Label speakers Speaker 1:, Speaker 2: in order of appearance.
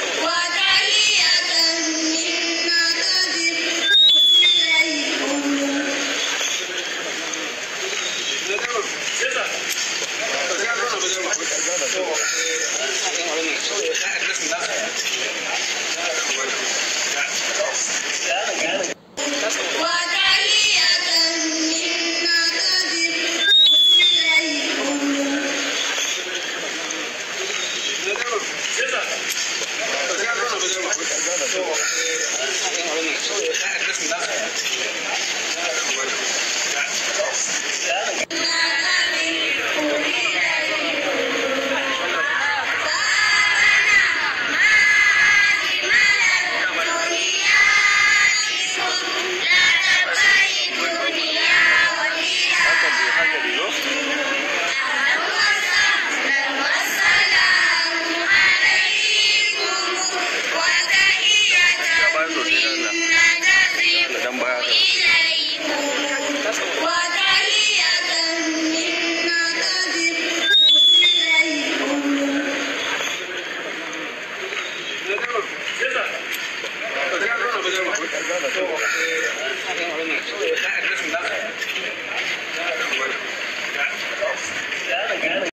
Speaker 1: Well, 昨天晚上开车的时候给